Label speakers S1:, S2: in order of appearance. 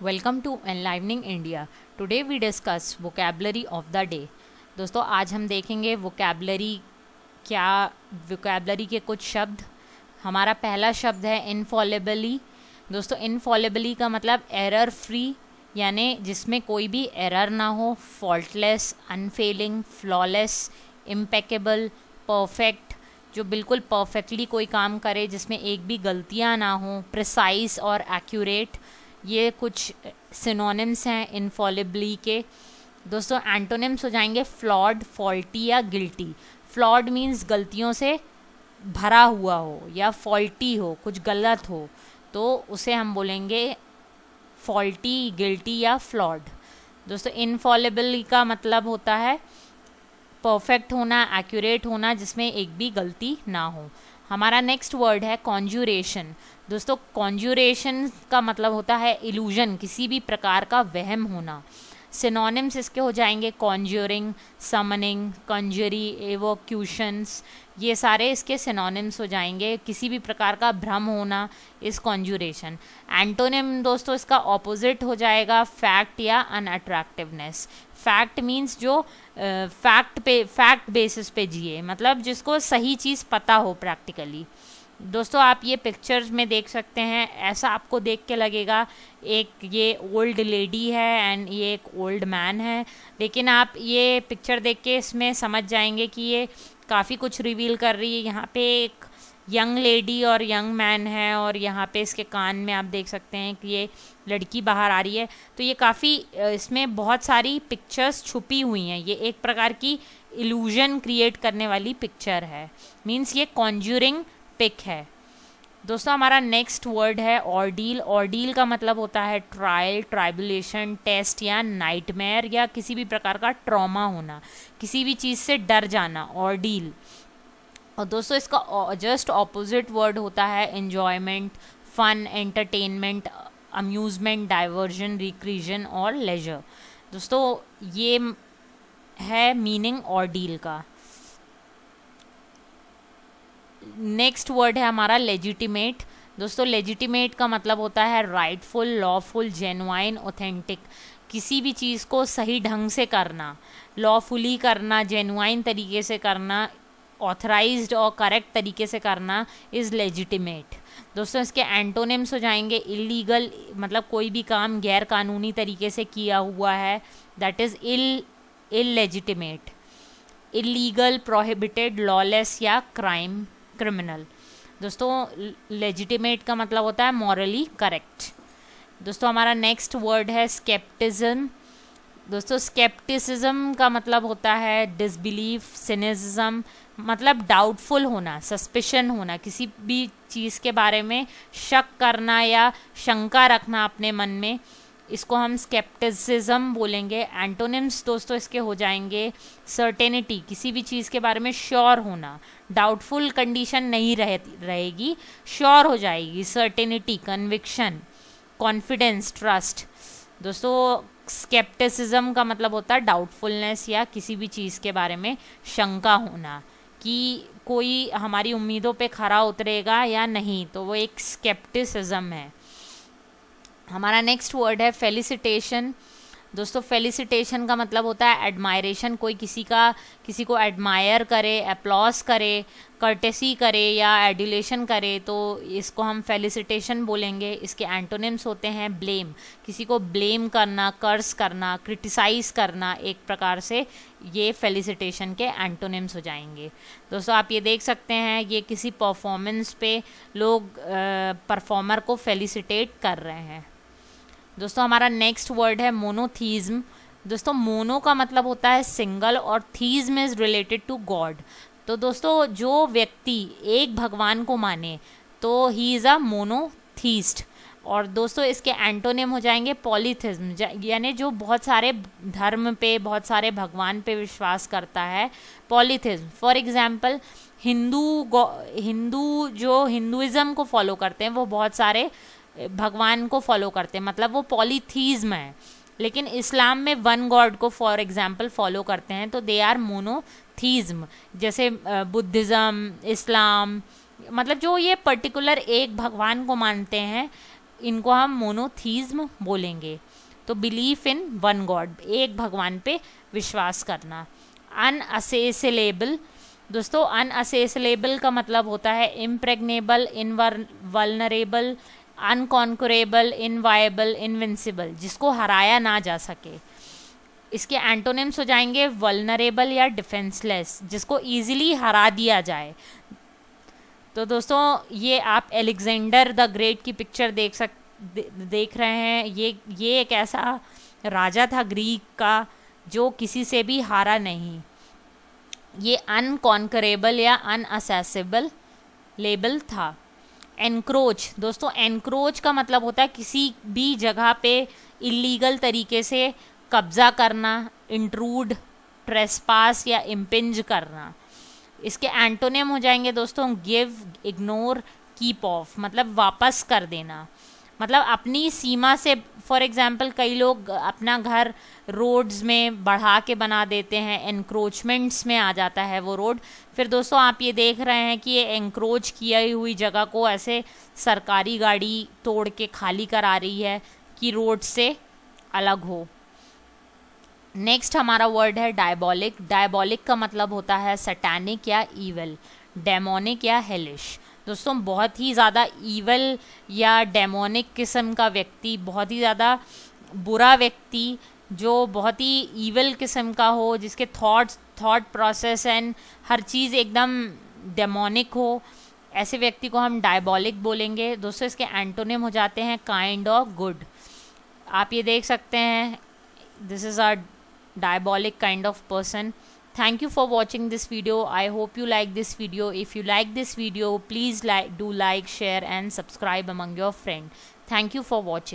S1: Welcome to enlivening India today we discuss vocabulary of the day दोस्तों, आज हम देखेंगे वोकेबलरी क्या वोकेबलरी के कुछ शब्द। हमारा पहला शब्द है इनफॉलेबली दोस्तों इनफॉलेबली का मतलब एरर फ्री यानी जिसमें कोई भी एरर ना हो faultless unfailing flawless impeccable perfect जो बिल्कुल परफेक्टली कोई काम करे, जिसमें एक भी गलतियाँ ना हो प्रिसाइज और एक्यूरेट ये कुछ सिनोनिम्स हैं इनफॉलिबली के। दोस्तों एंटोनिम्स हो जाएँगे फ्लॉड फॉल्टी या गिल्टी फ्लॉड मीन्स गलतियों से भरा हुआ हो या फॉल्टी हो, कुछ गलत हो तो उसे हम बोलेंगे फॉल्टी गिल्टी या फ्लॉड दोस्तों इनफॉलेबल का मतलब होता है परफेक्ट होना एक्यूरेट होना, जिसमें एक भी गलती ना हो। हमारा नेक्स्ट वर्ड है कॉन्जुरेशन दोस्तों कॉन्जुरेशन का मतलब होता है इल्यूजन किसी भी प्रकार का वहम होना. सिनोनिम्स इसके हो जाएँगे कॉन्ज्यूरिंग समनिंग कंजरी एवोक्यूशंस ये सारे इसके सिनोनिम्स हो जाएँगे। किसी भी प्रकार का भ्रम होना इस कॉन्जुरेशन एंटोनिम दोस्तों इसका ऑपोजिट हो जाएगा फैक्ट या अनअट्रैक्टिवनेस फैक्ट मीन्स जो फैक्ट पे फैक्ट बेसिस पे जिए। मतलब जिसको सही चीज़ पता हो प्रैक्टिकली दोस्तों, आप ये पिक्चर्स में देख सकते हैं, ऐसा आपको देख के लगेगा, एक ये ओल्ड लेडी है एंड ये एक ओल्ड मैन है। लेकिन आप ये पिक्चर देख के इसमें समझ जाएँगे कि ये काफ़ी कुछ रिवील कर रही है। यहाँ पे एक यंग लेडी और यंग मैन है और यहाँ पे इसके कान में आप देख सकते हैं कि ये लड़की बाहर आ रही है। तो ये काफ़ी इसमें बहुत सारी पिक्चर्स छुपी हुई हैं। ये एक प्रकार की इल्यूजन क्रिएट करने वाली पिक्चर है। मीन्स ये कॉन्ज्यूरिंग पिक है। दोस्तों, हमारा नेक्स्ट वर्ड है ऑर्डील ऑर्डील का मतलब होता है ट्रायल ट्राइबुलेशन टेस्ट या नाइटमेयर या किसी भी प्रकार का ट्रॉमा होना। किसी भी चीज़ से डर जाना ऑर्डील और दोस्तों, इसका जस्ट ऑपोजिट वर्ड होता है enjoyment fun entertainment amusement diversion recreation और लेजर दोस्तों, ये है मीनिंग ऑर्डील का। नेक्स्ट वर्ड है हमारा लेजिटिमेट दोस्तों लेजिटिमेट का मतलब होता है राइटफुल लॉफुल जेनुइन ऑथेंटिक किसी भी चीज़ को सही ढंग से करना लॉफुली करना जेनुइन तरीके से करना ऑथराइज्ड और करेक्ट तरीके से करना इज़ लेजिटिमेट दोस्तों, इसके एंटोनिम्स हो जाएँगे इलीगल मतलब कोई भी काम गैर कानूनी तरीके से किया हुआ है that is ill illegitimate illegal prohibited lawless या क्राइम क्रिमिनल दोस्तों लेजिटिमेट का मतलब होता है मॉरली करेक्ट दोस्तों, हमारा नेक्स्ट वर्ड है स्केप्टिज्म दोस्तों स्केप्टिसिज्म का मतलब होता है डिसबिलीफ सिनिज्म मतलब डाउटफुल होना सस्पिशन होना, किसी भी चीज़ के बारे में शक करना या शंका रखना अपने मन में। इसको हम स्केप्टिसिज्म बोलेंगे एंटोनिम्स दोस्तों इसके हो जाएँगे सर्टेनिटी किसी भी चीज़ के बारे में श्योर होना डाउटफुल कंडीशन नहीं रह, रहेगी श्योर हो जाएगी सर्टेनिटी कन्विक्शन कॉन्फिडेंस ट्रस्ट दोस्तों स्केप्टिसिज्म का मतलब होता है डाउटफुलनेस या किसी भी चीज़ के बारे में शंका होना, कि कोई हमारी उम्मीदों पे खरा उतरेगा या नहीं तो वो एक स्केप्टिसिज्म है। हमारा नेक्स्ट वर्ड है फेलिसिटेशन दोस्तों फेलिसिटेशन का मतलब होता है एडमायरेशन कोई किसी का, किसी को एडमायर करे अप्लॉस करे कर्टेसी करे या एडुलेशन करे तो इसको हम फेलिसिटेशन बोलेंगे. इसके एंटोनिम्स होते हैं ब्लेम किसी को ब्लेम करना कर्स करना क्रिटिसाइज करना, एक प्रकार से ये फेलिसिटेशन के एंटोनिम्स हो जाएँगे. दोस्तों, आप ये देख सकते हैं, ये किसी परफॉर्मेंस पे लोग परफॉर्मर को फेलिसिटेट कर रहे हैं. दोस्तों, हमारा नेक्स्ट वर्ड है मोनोथीज्म दोस्तों मोनो का मतलब होता है सिंगल और theism is related to God तो दोस्तों, जो व्यक्ति एक भगवान को माने तो ही इज़ अ मोनोथीस्ट और दोस्तों, इसके एंटोनिम हो जाएँगे पॉलीथिज्म यानी जो बहुत सारे धर्म पे, बहुत सारे भगवान पे विश्वास करता है polytheism for example Hindu Hindu, जो हिंदुज़म को फॉलो करते हैं, वो बहुत सारे भगवान को फॉलो करते हैं। मतलब वो पॉलीथीज्म है। लेकिन इस्लाम में वन गॉड को फॉर एग्ज़ाम्पल फॉलो करते हैं तो दे आर मोनोथीज्म जैसे बुद्धिज़्म, इस्लाम मतलब जो ये पर्टिकुलर एक भगवान को मानते हैं, इनको हम मोनोथीज्म बोलेंगे। तो बिलीफ इन वन गॉड एक भगवान पे विश्वास करना। अनअसेसलेबल दोस्तों अनअसेसलेबल का मतलब होता है impregnable invulnerable unconquerable inviable invincible जिसको हराया ना जा सके। इसके एंटोनिम्स हो जाएँगे वलनरेबल या डिफेंसलेस जिसको इजीली हरा दिया जाए। तो दोस्तों ये आप एलेक्जेंडर द ग्रेट की पिक्चर देख सक दे, देख रहे हैं। ये ये एक ऐसा राजा था ग्रीक का जो किसी से भी हारा नहीं। ये अनकॉन्करेबल या अनअसेसेबल लेबल था। एनक्रोच दोस्तों एनक्रोच का मतलब होता है किसी भी जगह पे इलीगल तरीके से कब्ज़ा करना इंट्रूड ट्रेसपास या इम्पिंज करना। इसके एंटोनियम हो जाएँगे दोस्तों गिव इग्नोर कीप ऑफ़ मतलब वापस कर देना। मतलब अपनी सीमा से फॉर एग्ज़ाम्पल कई लोग अपना घर रोड्स में बढ़ा के बना देते हैं एनक्रोचमेंट्स में आ जाता है वो रोड फिर दोस्तों, आप ये देख रहे हैं कि ये एंक्रोच किया हुई जगह को ऐसे सरकारी गाड़ी तोड़ के खाली करा रही है कि रोड से अलग हो। नेक्स्ट हमारा वर्ड है डायबॉलिक डायबॉलिक का मतलब होता है सटैनिक या ईवल डेमोनिक या हेलिश दोस्तों बहुत ही ज़्यादा ईवल या डेमोनिक किस्म का व्यक्ति, बहुत ही ज़्यादा बुरा व्यक्ति, जो बहुत ही ईवल किस्म का हो, जिसके थॉट्स थॉट प्रोसेस एंड हर चीज़ एकदम डेमोनिक हो, ऐसे व्यक्ति को हम डायबॉलिक बोलेंगे। दोस्तों, इसके एंटोनिम हो जाते हैं काइंड ऑफ़ गुड आप ये देख सकते हैं this is are diabolic kind of person. Thank you for watching this video. I hope you like this video. If you like this video please like do like share and subscribe among your friend. Thank you for watching